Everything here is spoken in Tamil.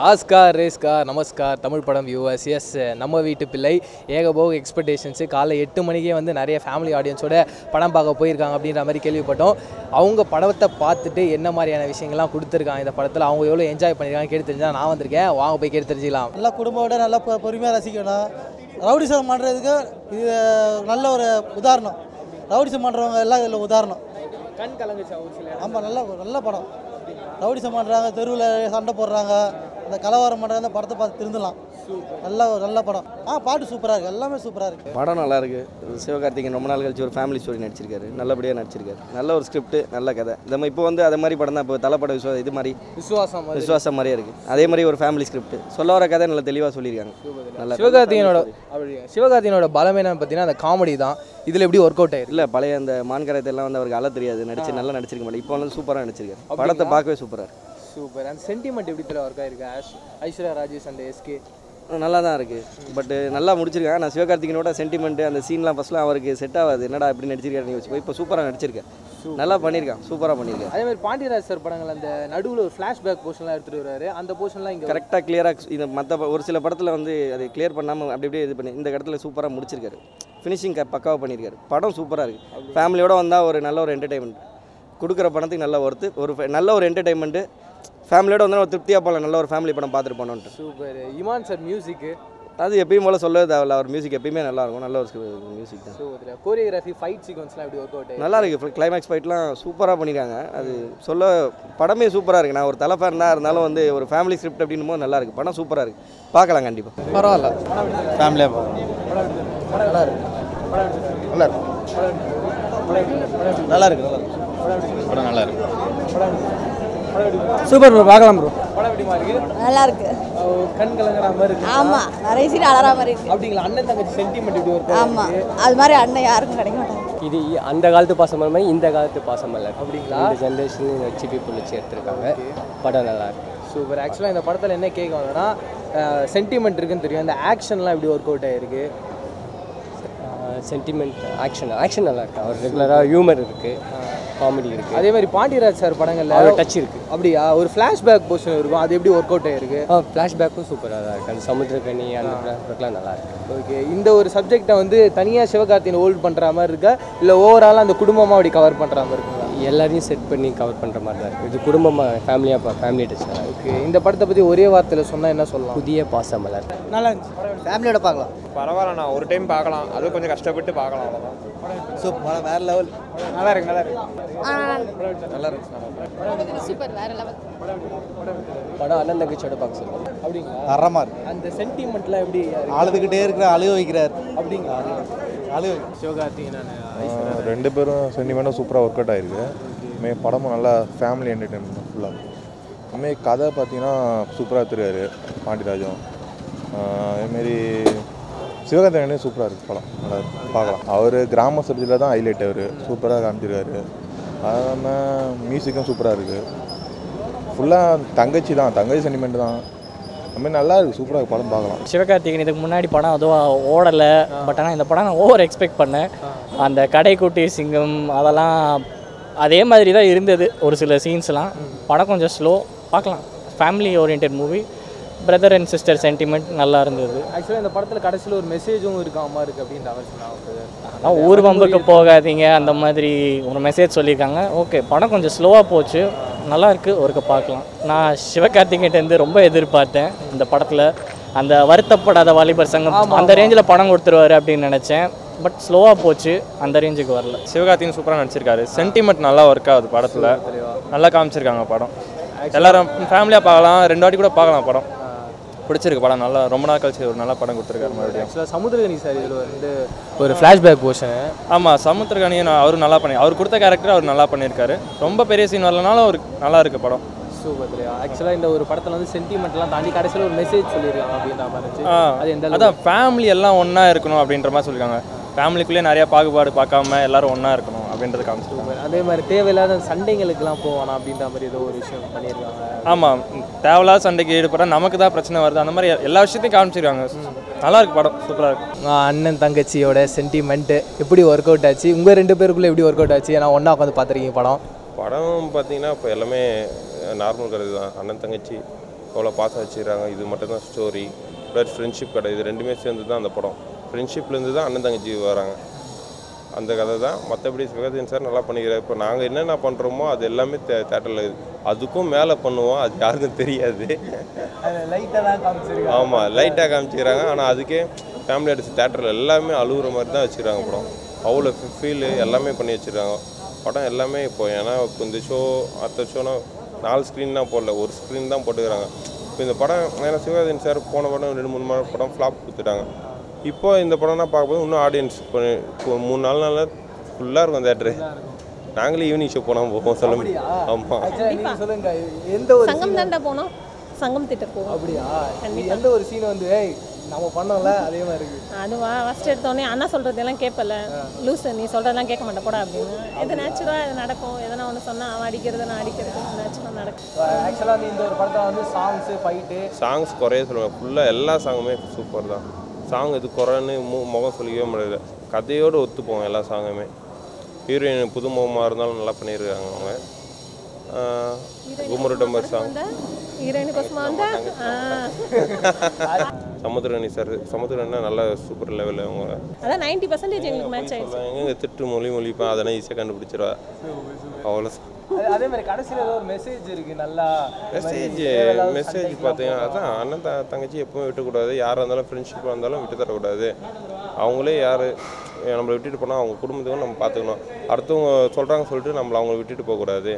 ஆஸ்கார் ரேஸ்கார் நமஸ்கார் தமிழ் படம் வியூவர்ஸ் எஸ் நம்ம வீட்டு பிள்ளை ஏகபோக எக்ஸ்பெக்டேஷன்ஸு காலைல எட்டு மணிக்கே வந்து நிறைய ஃபேமிலி ஆடியன்ஸோட படம் பார்க்க போயிருக்காங்க அப்படின்ற மாதிரி கேள்விப்பட்டோம். அவங்க படத்தை பார்த்துட்டு என்ன மாதிரியான விஷயங்கள்லாம் கொடுத்துருக்காங்க இந்த படத்தில்? அவங்க எவ்வளோ என்ஜாய் பண்ணியிருக்காங்க கேட்டு தெரிஞ்சா நான் வந்திருக்கேன். வாங்க போய் கேட்டு தெரிஞ்சுக்கலாம். நல்லா குடும்பத்தோட நல்லா பொறுமையாக ரசிக்கணும். ரவுடிசம் பண்ணுறதுக்கு இது நல்ல ஒரு உதாரணம். ரவுடிசம் பண்ணுறவங்க எல்லாம் இதில் உதாரணம். கண் கலங்குச்சா ஆமாம் நல்ல நல்ல படம். ரவுடிசம் பண்ணுறாங்க தெருவில் சண்டை போடுறாங்க. அந்த கலவரம் பண்ணுறாங்க அந்த படத்தை பார்த்து திருந்தலாம். நல்ல ஒரு நல்ல படம். ஆ பாட்டு சூப்பராக இருக்குது எல்லாமே சூப்பராக இருக்குது படம் நல்லா இருக்கு. சிவகார்த்திகேயன் ரொம்ப நாள் கழிச்சு ஒரு ஃபேமிலி ஸ்டோரி நடிச்சிருக்காரு. நல்லபடியாக நடிச்சிருக்காரு. நல்ல ஒரு ஸ்கிரிப்ட் நல்ல கதை. இந்த மாதிரி இப்போ வந்து அதே மாதிரி படம் தான். இப்போ தலைப்பட விசுவா இது மாதிரி விசுவாசம் மாதிரி. விசுவாசம் மாதிரியே இருக்கு. அதே மாதிரி ஒரு ஃபேமிலி ஸ்கிரிப்ட் சொல்ல வர கதை நல்லா தெளிவாக சொல்லியிருக்காங்க. நல்லா சிவகார்த்திகேயனோட அப்படி சிவகார்த்திகேயனோட பலம் என்னன்னு பார்த்தீங்கன்னா அந்த காமெடி தான். இதில் எப்படி ஒர்க் அவுட் ஆயிருக்கு? இல்லை பழைய அந்த மான்கரத்தை எல்லாம் வந்து அவருக்கு அழ தெரியாது. நடிச்சு நல்லா நடிச்சிருக்க மாட்டேன் இப்போ வந்து சூப்பராக நடிச்சிருக்காரு. படத்தை பார்க்கவே சூப்பராக இருக்கு. சூப்பர். அந்த சென்டிமெண்ட் எப்படி தெரியல ஒர்க் ஆயிருக்கு? ஐஸ்வர்யா ராஜேஷ் அண்ட் எஸ்கே நல்லா தான் இருக்குது பட் நல்லா முடிச்சிருக்காங்க. நான் சிவகார்த்திகனோட சென்டிமெண்ட் அந்த சீன்லாம் ஃபஸ்ட்லாம் அவருக்கு செட் ஆகாது. என்னடா இப்படி நடிச்சிருக்காருன்னு யோசிச்சு. இப்போ சூப்பராக நடிச்சிருக்கேன் நல்லா பண்ணியிருக்கான் சூப்பராக பண்ணியிருக்கேன் அதே மாதிரி பாண்டியராஜ் சார் படங்கள் அந்த நடுவில் ஒரு ஃப்ளாஷ்பேக் போர்ஷன்லாம் எடுத்துட்டு வராரு அந்த போர்ஷன்லாம் இங்கே கரெக்டாக கிளியராக இந்த மற்ற ஒரு சில படத்தில் வந்து அதை கிளியர் பண்ணாமல் அப்படி அப்படியே இது பண்ணி இந்த இடத்துல சூப்பராக முடிச்சிருக்காரு. ஃபினிஷிங் பக்காவாக பண்ணியிருக்காரு. படம் சூப்பராக இருக்குது ஃபேமிலியோட வந்தால் ஒரு நல்ல ஒரு என்டர்டைன்மெண்ட் கொடுக்குற படத்துக்கு நல்ல ஒர்த்து ஒரு நல்ல ஒரு என்டர்டைன்மெண்ட்டு ஃபேமிலியோட வந்தால் ஒரு திருப்தியாக போகலாம் நல்ல ஒரு ஃபேமிலி படம் பார்த்துட்டு போனோன்ட்டு சூப்பர் இமான் சார் மியூசிக்கு அது எப்பயும் போல் சொல்லவே தேவையில்ல. அவர் மியூசிக் எப்பயுமே நல்லா இருக்கும். நல்ல ஒரு மியூசிக் தான். கோரியோகிராஃபி ஃபைட் சீக்வன்ஸ்லாம் எப்படி ஒர்க் அவுட் நல்லா இருக்கு. கிளைமேக்ஸ் ஃபைட்லாம் சூப்பராக பண்ணியிருக்காங்க அது சொல்ல படமே சூப்பராக இருக்குது நான் ஒரு தலை ஃபேன் தான் இருந்தாலும் வந்து ஒரு ஃபேமிலி ஸ்கிரிப்ட் அப்படின்னும் போது நல்லா இருக்கு. படம் சூப்பராக இருக்குது பார்க்கலாம் கண்டிப்பாக பரவாயில்ல. ஃபேமிலியாக நல்லா இருக்கு. நல்லா இருக்கு. நல்லா இருக்கு. படம் நல்லா இருக்கு. சூப்பர் ப்ரோ பார்க்கலாம் ப்ரோ நல்லா இருக்கு கண் கலங்குற மாதிரி இருக்கு ஆமா நிறைய சீன் அலறா மாதிரி இருக்கு. அப்படிங்களா அண்ணன் தங்கச்சி சென்டிமெண்ட் எப்படி ஒர்க் ஆமா அது மாதிரி அண்ணன் யாருக்கும் கிடைக்க மாட்டாங்க. இது அந்த காலத்து பாசமல்ல மாதிரி இந்த காலத்து பாசமல்ல அப்படிங்களா? இந்த ஜென்ரேஷன் வச்சு பீப்புள் வச்சு எடுத்திருக்காங்க. படம் நல்லா இருக்கு. சூப்பர் ஆக்சுவலாக இந்த படத்தில் என்ன கேட்க வந்ததுன்னா சென்டிமெண்ட் இருக்குன்னு தெரியும். அந்த ஆக்ஷன்லாம் எப்படி ஒர்க் அவுட் ஆயிருக்கு? சென்டிமெண்ட் ஆக்ஷன் ஆக்ஷன் நல்லா இருக்கு. அவர் ரெகுலராக ஹியூமர் இருக்கு. காமெடி இருக்கு. அதே மாதிரி பாண்டியராஜ் சார் படங்கள்ல அவர் டச் இருக்கு. அப்படியா? ஒரு ஃப்ளாஷ்பேக் போர்ஷன் இருக்கும். அது எப்படி ஒர்க் அவுட் ஆயிருக்கு? ஆ ஃப்ளாஷ்பேக்கும் சூப்பராக தான் இருக்கு. அந்த சமுத்திரக்கனி அந்த ஃப்ளாஷ்பேக்லாம் நல்லா இருக்கு. ஓகே இந்த ஒரு சப்ஜெக்டை வந்து தனியாக சிவகார்த்தியன் ஹோல்ட் பண்ணுற மாதிரி இருக்கா? இல்லை ஓவராலாக அந்த குடும்பமாக அப்படி கவர் பண்ணுற மாதிரி இருக்குங்களா எல்லாரையும் செட் பண்ணி கவர் பண்ணுற மாதிரி தான் இருக்கு. இது குடும்பமாக ஃபேமிலியாக ஃபேமிலி டச் நல்லா இருக்கு ஓகே இந்த படத்தை பற்றி ஒரே வார்த்தையில் சொன்னால் என்ன சொல்லலாம்? புதிய பாசமலர். நல்லா இருந்துச்சு. ஃபேமிலியோட பார்க்கலாம். பரவாயில்லண்ணா ஒரு டைம் பார்க்கலாம். அது கொஞ்சம் கஷ்டப்பட்டு பார்க்கலாம் அவ்வளோதான் சூப்பர் படம் வேறு லெவல் நல்லா இருக்கு நல்லா இருக்கு. நல்லா இருந்துச்சு சூப்பர் வேற லெவல் படம் அண்ணன் தங்கச்சியோட பார்க்க சொல்லுவாங்க அப்படிங்களா? தரமாக இருக்கு. அந்த சென்டிமெண்ட்லாம் எப்படி? அழுதுகிட்டே இருக்கிற அழுக வைக்கிறார். அப்படிங்களா? சிவகார்த்திகேயன் ரெண்டு பேரும் சென்டிமெண்ட்டும் சூப்பராக ஒர்க் அவுட் ஆயிருக்கு. மே படமும் நல்லா ஃபேமிலி என்டர்டைன்மெண்ட் ஃபுல்லாக அதுமாரி கதை பார்த்தீங்கன்னா சூப்பராக எடுத்துருக்காரு பாண்டியராஜும் ஆஹ் அதேமாரி சிவகார்த்திகேயனே சூப்பராக இருக்குது படம். நல்லா பார்க்கலாம். அவர் கிராம சப்ஜெக்டில் தான் ஹைலைட் அவர். சூப்பராக காமிச்சிருக்காரு. அது இல்லாமல் மியூசிக்கும் சூப்பராக இருக்குது ஃபுல்லாக தங்கச்சி தான் தங்கச்சி சென்டிமெண்ட் தான். அதுமாதிரி நல்லா இருக்குது சூப்பராக படம் பார்க்கலாம். சிவகார்த்திகேயன் இதுக்கு முன்னாடி படம் அதுவும் ஓடலை. பட் ஆனால் இந்த படம் நான் ஓவர் எக்ஸ்பெக்ட் பண்ணேன். அந்த கடைக்குட்டி சிங்கம் அதெல்லாம் அதே மாதிரி தான் இருந்தது ஒரு சில சீன்ஸ்லாம் படம் கொஞ்சம் ஸ்லோ பார்க்கலாம். Family orient movie brother and sister sentiment நல்லா இருந்தது. ஆக்சுவலாக இந்த படத்தில் கடைசியில் ஒரு மெசேஜும் இருக்கு அப்படின்ற அவர் சொன்னாங்க. ஆனால் ஊர் பம்புக்கு போகாதீங்க. அந்த மாதிரி ஒரு மெசேஜ் சொல்லியிருக்காங்க ஓகே படம் கொஞ்சம் ஸ்லோவாக போச்சு. நல்லா இருக்கு ஒருக்க பார்க்கலாம். நான் சிவகார்த்திகேயன்ட்டு ரொம்ப எதிர்பார்த்தேன் இந்த படத்தில். அந்த வருத்தப்படாத வாலிபர் சங்கம் அந்த ரேஞ்சில் படம் கொடுத்துருவாரு அப்படின்னு நினச்சேன். பட் ஸ்லோவாக போச்சு அந்த ரேஞ்சுக்கு வரல. சிவகார்த்திகேயன் சூப்பராக நடிச்சிருக்காரு. சென்டிமெண்ட் நல்லா ஒர்க் ஆகுது படத்தில். நல்லா காமிச்சிருக்காங்க படம். எல்லாரும் ஃபேமிலியாக பார்க்கலாம் ரெண்டு வாட்டி கூட பார்க்கலாம் படம். பிடிச்சிருக்கு படம். நல்லா ரொம்ப நாள் கழிச்சு ஒரு நல்ல படம் கொடுத்துருக்காரு மறுபடியும். ஆக்சுவலாக சமுத்திரகனி சார் இதில் வந்து ஒரு ஃப்ளாஷ்பேக் போர்ஷன் ஆமாம் சமுத்திரகனியை நான் அவரும் நல்லா பண்ணி அவர் கொடுத்த கேரக்டர் அவர் நல்லா பண்ணியிருக்காரு. ரொம்ப பெரிய சீன் வரலனாலும் ஒரு நல்லா இருக்கு படம். சூப்பர் ஆக்சுவலாக இந்த ஒரு படத்தில் வந்து சென்டிமெண்ட்லாம் தாண்டி கடைசியில் ஒரு மெசேஜ் சொல்லியிருக்காங்க அப்படின்ற மாதிரி அது எந்த அதான் ஃபேமிலி எல்லாம் ஒன்றா இருக்கணும் அப்படின்ற மாதிரி சொல்லியிருக்காங்க. ஃபேமிலிக்குள்ளேயே நிறைய பாகுபாடு பார்க்காம எல்லாரும் ஒன்றா இருக்கணும் அப்படின்றது காமிச்சிருக்காங்க அதே மாதிரி தேவையில்லாத சண்டைகளுக்கெல்லாம் போவானா அப்படின்ற மாதிரி ஏதோ ஒரு விஷயம் பண்ணியிருக்காங்க. ஆமாம் தேவையில்லாத சண்டைக்கு ஈடுபட நமக்கு தான் பிரச்சனை வருது. அந்த மாதிரி எல்லா விஷயத்தையும் காமிச்சிருக்காங்க. நல்லா இருக்கு படம். சூப்பராக இருக்கு. ஆ, அண்ணன் தங்கச்சியோட சென்டிமெண்ட்டு எப்படி ஒர்க் அவுட் ஆச்சு? உங்கள் ரெண்டு பேருக்குள்ளே எப்படி ஒர்க் அவுட் ஆச்சு? ஏன்னா ஒன்றா உட்காந்து பார்த்துருக்கீங்க படம். படம் பார்த்தீங்கன்னா இப்போ எல்லாமே நார்மல் கருது தான். அண்ணன் தங்கச்சி எவ்வளோ பாசம் வச்சுக்கிறாங்க இது மட்டும் தான் ஸ்டோரி ப்ளஸ் ஃப்ரெண்ட்ஷிப் கதை இது ரெண்டுமே சேர்ந்து தான் அந்த படம். ஃப்ரெண்ட்ஷிப்லேருந்து தான் அண்ணன் தங்கச்சி வராங்க. அந்த கதை தான். மற்றபடி சிவகார்த்திகேயன் சார் நல்லா பண்ணிக்கிறார். இப்போ நாங்கள் என்னென்ன பண்ணுறோமோ அது எல்லாமே தே தேட்டரில் அதுக்கும் மேலே பண்ணுவோம். அது யாருக்கும் தெரியாது. ஆமாம் லைட்டாக காமிச்சிக்கிறாங்க. ஆனால் அதுக்கே ஃபேமிலி அடிச்சு தேட்டரில் எல்லாமே அழுகுற மாதிரி தான் வச்சுருக்காங்க படம். அவ்வளோ ஃபீலு எல்லாமே பண்ணி வச்சுருக்காங்க. படம் எல்லாமே இப்போ ஏன்னா இப்போ இந்த ஷோ அடுத்த ஷோனா நாலு ஸ்க்ரீன் தான் போடல. ஒரு ஸ்க்ரீன் தான் போட்டுக்கிறாங்க. இப்போ இந்த படம் ஏன்னா சிவகார்த்திகேயன் சார் போன படம் ரெண்டு மூணு மணி படம் ஃப்ளாப் கொடுத்துட்டாங்க. இப்போ இந்த படம்னா பார்க்கும்போது இன்னும் ஆடியன்ஸ் இப்போ மூணு நாலு நாளில் ஃபுல்லாக இருக்கும் தேட்டரு நாங்களே ஈவினிங் ஷோ போனால் போவோம் சொல்ல முடியும் ஆமாம் சொல்லுங்க எந்த ஒரு சங்கம் தாண்டா போனோம். சங்கம் திட்ட போவோம். அப்படியா. எந்த ஒரு சீன் வந்து ஏய் நம்ம பண்ணோம்ல அதே மாதிரி இருக்கு. அதுவா ஃபஸ்ட் எடுத்தோடனே அண்ணா சொல்கிறதெல்லாம் கேட்பல லூசு நீ சொல்கிறதெல்லாம் கேட்க மாட்டே போடா அப்படின்னு. எது நேச்சுரலாக இது நடக்கும்? எதனா ஒன்று சொன்னால் அவன் அடிக்கிறது நான் அடிக்கிறது நேச்சுரலாக நடக்கும். ஆக்சுவலாக வந்து இந்த ஒரு படத்தில் வந்து சாங்ஸு ஃபைட்டு சாங்ஸ் குறைய சொல்லுவேன் ஃபுல்லாக எல்லா சாங்குமே சூப்பர் தான். சாங் இது குறைன்னு மு முகம் சொல்லிக்கவே முடியல. கதையோடு ஒத்துப்போம் எல்லா சாங்குமே ஹீரோயின் புது முகமாக இருந்தாலும் நல்லா பண்ணியிருக்காங்க அவங்க. வந்தா ஹீரோயினு கோசமாக வந்தா சமுத்திரணி சார் சமுத்திரன்னா நல்ல சூப்பர் லெவலில் அவங்க. அதான் நைன்டி பர்சன்டேஜ் எங்களுக்கு மேட்ச் ஆயிடுச்சு. எங்கே திட்டு மொழி மொழிப்பேன் அதெல்லாம் ஈஸியாக கண்டுபிடிச்சிருவா. அவ்வளோ அது- அதே மாதிரி கடைசியில் ஏதோ ஒரு மெசேஜ் இருக்கு நல்லா மெசேஜ் மெசேஜ் பார்த்தீங்கன்னா அதான் அண்ணன் த தங்கச்சி எப்பவும் விட்டுக்கூடாது. யாராக இருந்தாலும் ஃப்ரெண்ட்ஷிப்பாக இருந்தாலும் விட்டு தரக்கூடாது. அவங்களே யார் நம்மளை விட்டுட்டு போனால் அவங்க குடும்பத்துக்கும் நம்ம பார்த்துக்கணும் அடுத்தவங்க சொல்கிறாங்க சொல்லிட்டு நம்மளை அவங்கள விட்டுட்டு போகக்கூடாது.